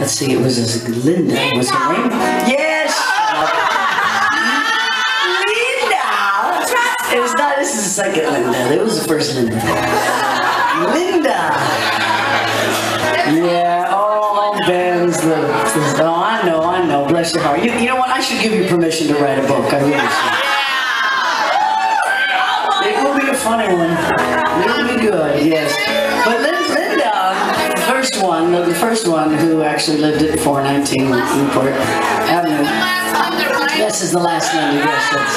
let's see, it was this Linda. Was her name? Yes. Linda. It was not. This is the second Linda. It was the first Linda. Linda. Yeah. Oh, Ben's the. Oh, I know. I know. Bless your heart. You, you know what? I should give you permission to write a book. I really should. It will be a funny one. It'll be good, yes. But the first one, the first one who actually lived at 419 Newport Avenue. This is the last one, yes, that's.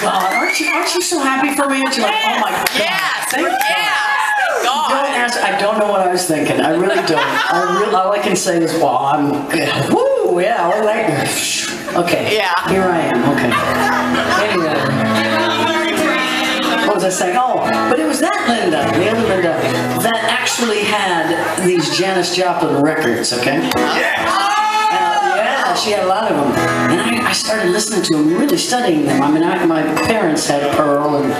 God, aren't you, aren't you so happy for me? Aren't like, oh my God, Yes. thank God. Yes. Thank God. Don't ask, I don't know what I was thinking. I really don't. I really, all I can say is, well, I'm, woo, yeah, all right. Okay. Yeah. Here I am, okay. Anyway. Was I saying? Oh, but it was that Linda, the other Linda, that actually had these Janis Joplin records, okay? And, uh, yeah, she had a lot of them. And I, I started listening to them, really studying them. I mean, I, my parents had Pearl, and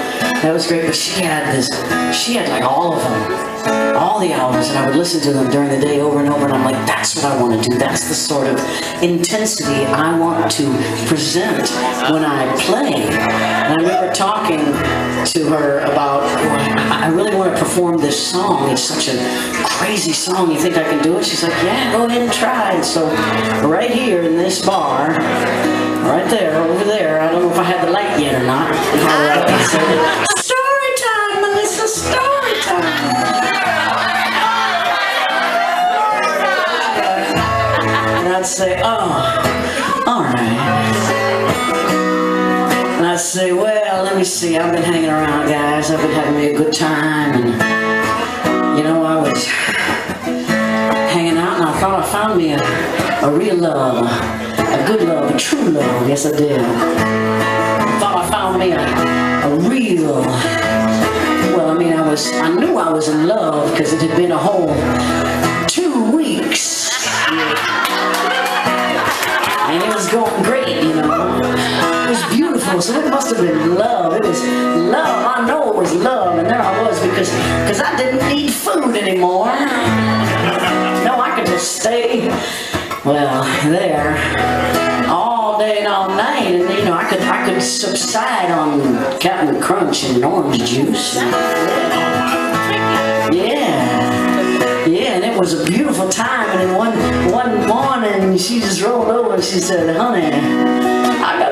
that was great, but she had this, she had like all of them, all the albums, and I would listen to them during the day over and over, and I'm like, that's what I want to do. That's the sort of intensity I want to present when I play. And I remember talking to her about, I I really want to perform this song. It's such a crazy song. You think I can do it? She's like, yeah, go ahead and try. And so right here in this bar, right there, over there, I don't know if I had the light yet or not. let me see. I've been hanging around, guys. I've been having me a good time. And, you know, I was hanging out and I thought I found me a, a real love, a good love, a true love. Yes, I did. I thought I found me a, a real, well, I mean, I was, I knew I was in love because it had been a whole two weeks. And it was going great, so it must have been love. It was love. I know it was love, and there I was because because I didn't need food anymore. No, I could just stay, well, there all day and all night, and you know I could I could subside on Captain Crunch and orange juice. Yeah. Yeah, and it was a beautiful time. And then one one morning, she just rolled over and she said, "Honey,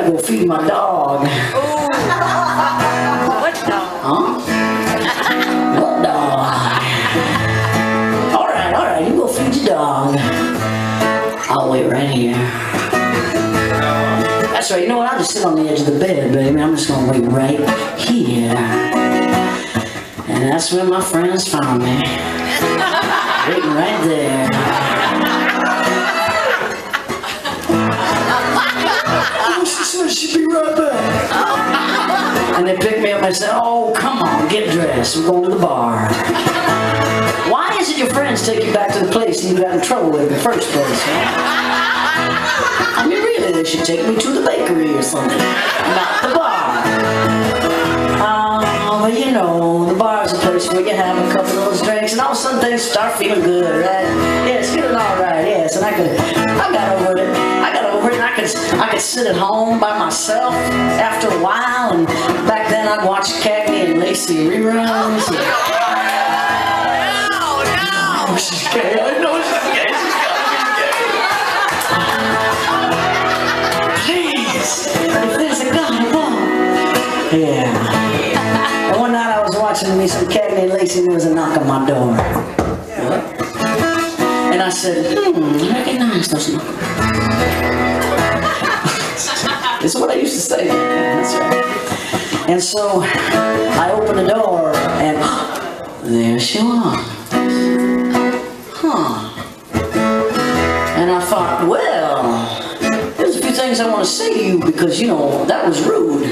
gotta go feed my dog." What dog? Huh? what dog? All right, all right, you go feed your dog. I'll wait right here. That's right. You know what? I'll just sit on the edge of the bed, baby. I'm just gonna wait right here. And that's where my friends found me. Waiting right there. She be right back. And they picked me up and said, Oh, come on, get dressed. We're going to the bar. Why is it your friends take you back to the place you got in trouble with in the first place? I mean, really, they should take me to the bakery or something, not the bar. Um, oh, but you know, the bar's a place where you have a couple of those drinks and all of a sudden things start feeling good, right? Yeah, it's feeling all right, yes. And I could, I got over it. I over it and I could, I could sit at home by myself after a while and back then I'd watch Cagney and Lacey reruns. No, no. She's gay. I know she's gay. She's be gay. Please, if there's a guy, no. Yeah. And one night I was watching me some Cagney and Lacey and there was a knock on my door. And I said, hmm, I recognize those knock. It's what I used to say. That's right. And so I opened the door and there she was. Huh. And I thought, well, there's a few things I want to say to you because, you know, that was rude.